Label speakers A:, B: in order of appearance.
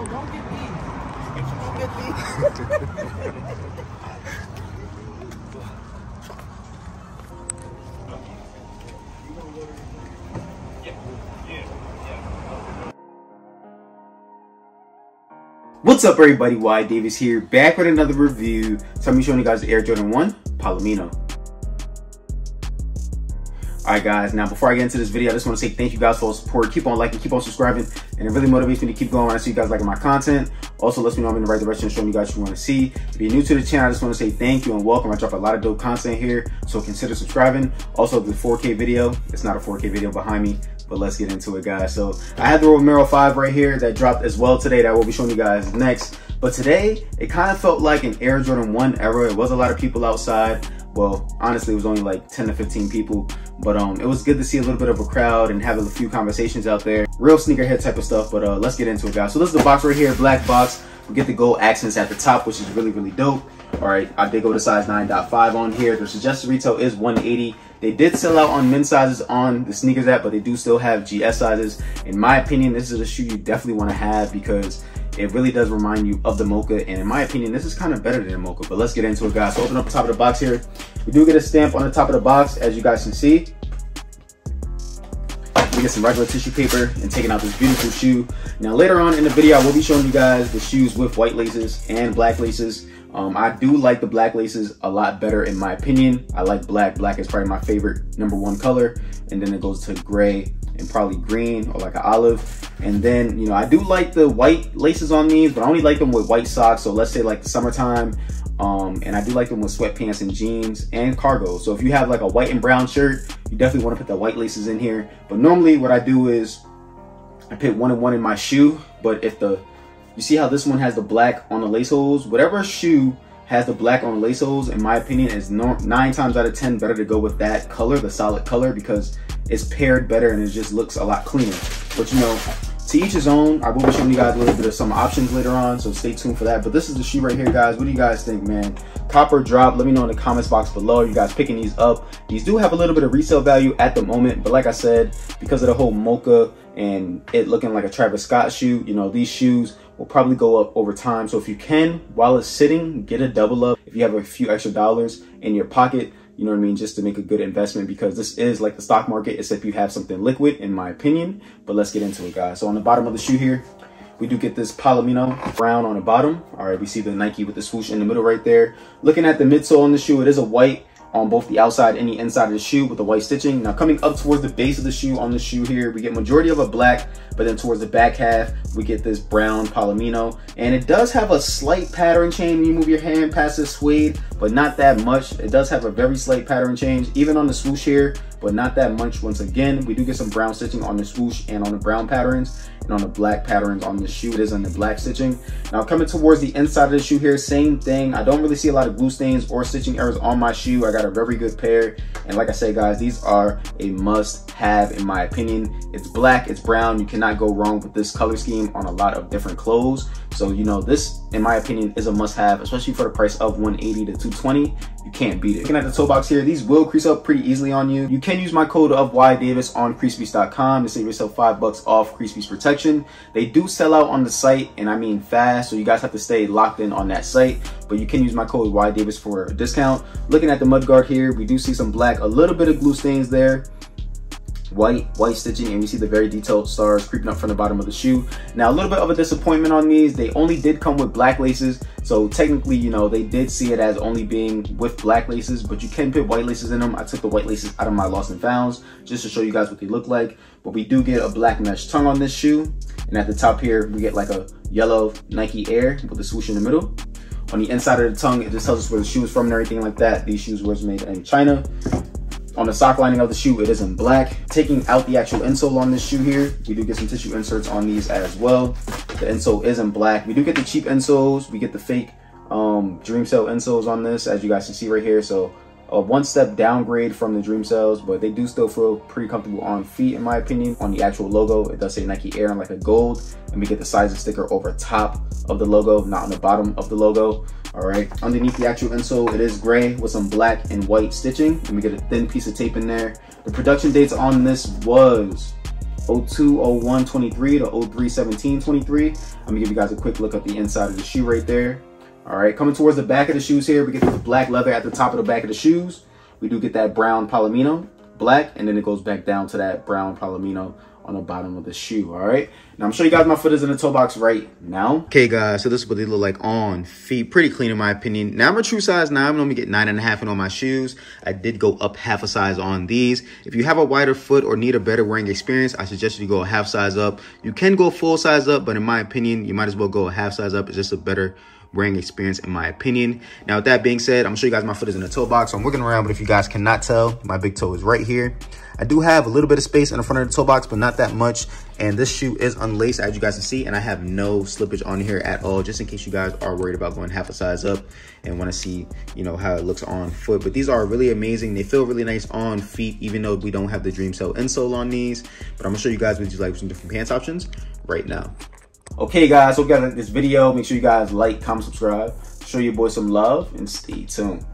A: Don't get these. Don't get these.
B: What's up everybody, Y Davis here, back with another review. So I'm showing you guys the Air Jordan 1 Palomino. Alright guys, now before I get into this video, I just want to say thank you guys for all the support. Keep on liking, keep on subscribing, and it really motivates me to keep going when I see you guys liking my content. Also lets me know I'm in the right direction showing you guys what you want to see. If you're new to the channel, I just want to say thank you and welcome. I drop a lot of dope content here, so consider subscribing. Also the 4K video, it's not a 4K video behind me, but let's get into it guys. So I had the Romero 5 right here that dropped as well today that I will be showing you guys next. But today, it kind of felt like an Air Jordan 1 era. It was a lot of people outside. Well, honestly, it was only like 10 to 15 people. But um, it was good to see a little bit of a crowd and have a few conversations out there. Real sneakerhead type of stuff, but uh, let's get into it, guys. So this is the box right here, black box. We get the gold accents at the top, which is really, really dope. All right, I did go to size 9.5 on here. The suggested retail is 180. They did sell out on men's sizes on the sneakers app, but they do still have GS sizes. In my opinion, this is a shoe you definitely want to have because it really does remind you of the Mocha. And in my opinion, this is kind of better than the Mocha. But let's get into it, guys. So open up the top of the box here. We do get a stamp on the top of the box, as you guys can see. We get some regular tissue paper and taking out this beautiful shoe. Now later on in the video, I will be showing you guys the shoes with white laces and black laces. Um, I do like the black laces a lot better in my opinion. I like black. Black is probably my favorite number one color. And then it goes to gray and probably green or like an olive. And then, you know, I do like the white laces on these, but I only like them with white socks. So let's say like summertime. Um, and I do like them with sweatpants and jeans and cargo. So if you have like a white and brown shirt, you definitely want to put the white laces in here. But normally what I do is I put one and one in my shoe. But if the you see how this one has the black on the lace holes? Whatever shoe has the black on the lace holes, in my opinion, is no, nine times out of 10 better to go with that color, the solid color, because it's paired better and it just looks a lot cleaner. But you know, to each his own. I will be showing you guys a little bit of some options later on, so stay tuned for that. But this is the shoe right here, guys. What do you guys think, man? Cop or drop, let me know in the comments box below. You guys picking these up. These do have a little bit of resale value at the moment, but like I said, because of the whole mocha and it looking like a Travis Scott shoe, you know, these shoes will probably go up over time. So if you can, while it's sitting, get a double up. If you have a few extra dollars in your pocket, you know what I mean, just to make a good investment because this is like the stock market, except you have something liquid, in my opinion. But let's get into it, guys. So on the bottom of the shoe here, we do get this Palomino brown on the bottom. All right, we see the Nike with the swoosh in the middle right there. Looking at the midsole on the shoe, it is a white on both the outside and the inside of the shoe with the white stitching. Now coming up towards the base of the shoe on the shoe here, we get majority of a black, but then towards the back half, we get this brown Palomino. And it does have a slight pattern change when you move your hand past the suede, but not that much. It does have a very slight pattern change, even on the swoosh here, but not that much. Once again, we do get some brown stitching on the swoosh and on the brown patterns and on the black patterns on the shoe. It is on the black stitching. Now coming towards the inside of the shoe here, same thing. I don't really see a lot of glue stains or stitching errors on my shoe. I got a very good pair. And like I say, guys, these are a must have in my opinion. It's black, it's brown. You cannot go wrong with this color scheme on a lot of different clothes. So, you know, this, in my opinion, is a must have, especially for the price of 180 to 220 you can't beat it. Looking at the toe box here, these will crease up pretty easily on you. You can use my code of YDavis on creasebeast.com to save yourself five bucks off Creasebeast protection. They do sell out on the site, and I mean fast, so you guys have to stay locked in on that site. But you can use my code YDavis for a discount. Looking at the mudguard here, we do see some black, a little bit of glue stains there white white stitching and we see the very detailed stars creeping up from the bottom of the shoe. Now a little bit of a disappointment on these. They only did come with black laces so technically you know they did see it as only being with black laces but you can put white laces in them. I took the white laces out of my lost and founds just to show you guys what they look like but we do get a black mesh tongue on this shoe and at the top here we get like a yellow nike air with the swoosh in the middle. On the inside of the tongue it just tells us where the shoe is from and everything like that. These shoes were made in china on the sock lining of the shoe, it is in black. Taking out the actual insole on this shoe here, we do get some tissue inserts on these as well. The insole is in black. We do get the cheap insoles. We get the fake um, Dream Cell insoles on this, as you guys can see right here. So a one step downgrade from the Dream Cells, but they do still feel pretty comfortable on feet in my opinion. On the actual logo, it does say Nike Air in like a gold, and we get the size of sticker over top of the logo, not on the bottom of the logo. All right, underneath the actual insole, it is gray with some black and white stitching, and we get a thin piece of tape in there. The production dates on this was 02, 01, 23 to 03, 17, 23. I'm gonna give you guys a quick look at the inside of the shoe right there. All right, coming towards the back of the shoes here, we get the black leather at the top of the back of the shoes. We do get that brown Palomino, black, and then it goes back down to that brown Palomino on the bottom of the shoe, all right? Now, I'm showing you guys my foot is in the toe box right now. Okay, guys, so this is what they look like on feet. Pretty clean in my opinion. Now, I'm a true size 9. I'm going to get 9.5 in on my shoes. I did go up half a size on these. If you have a wider foot or need a better wearing experience, I suggest you go a half size up. You can go full size up, but in my opinion, you might as well go a half size up. It's just a better wearing experience in my opinion. Now with that being said, I'm gonna show you guys my foot is in the toe box. So I'm working around, but if you guys cannot tell, my big toe is right here. I do have a little bit of space in the front of the toe box, but not that much. And this shoe is unlaced, as you guys can see, and I have no slippage on here at all, just in case you guys are worried about going half a size up and want to see, you know, how it looks on foot. But these are really amazing. They feel really nice on feet, even though we don't have the Dream Cell insole on these. But I'm gonna show you guys with like some different pants options right now. Okay, guys, hope you guys like this video. Make sure you guys like, comment, subscribe. Show your boy some love and stay tuned.